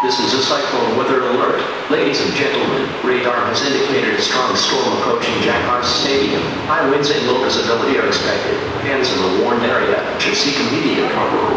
This is a cyclone weather alert. Ladies and gentlemen, radar has indicated a strong storm approaching Jack Hart Stadium. High winds and low visibility are expected. Hands in the warned area should seek immediate cover.